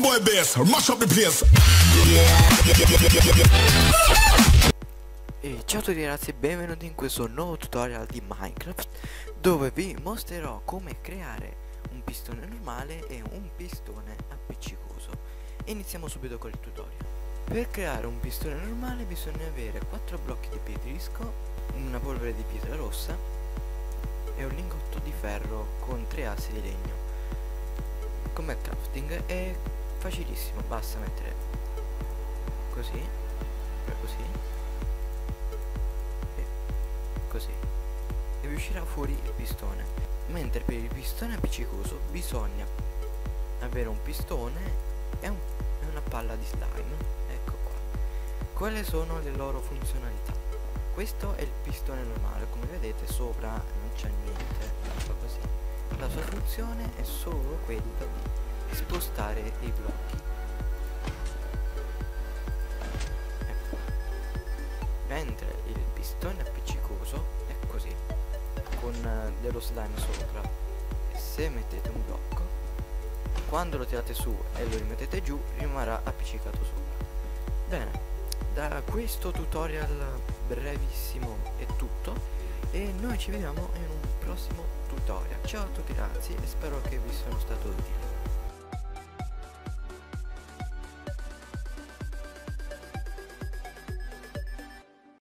Some boy bass, mash up the place. E ciao a tutti ragazzi e benvenuti in questo nuovo tutorial di Minecraft dove vi mostrerò come creare un pistone normale e un pistone appiccicoso Iniziamo subito con il tutorial Per creare un pistone normale bisogna avere 4 blocchi di pietrisco, una polvere di pietra rossa e un lingotto di ferro con 3 assi di legno Come crafting è facilissimo, basta mettere così, così così e vi uscirà fuori il pistone. Mentre per il pistone appiccicoso bisogna avere un pistone e, un, e una palla di slime. Ecco qua. Quali sono le loro funzionalità. Questo è il pistone normale. Come vedete sopra non c'è niente. Fa così. La sua funzione è solo quella di spostare i blocchi. Ecco. mentre il pistone appiccicoso è così con eh, dello slime sopra. E se mettete un blocco quando lo tirate su e lo rimettete giù rimarrà appiccicato sopra. Bene da questo tutorial brevissimo è tutto e noi ci vediamo in un prossimo tutorial. Ciao a tutti ragazzi e spero che vi siano stato utile